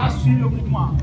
T'as suivi le mouvement.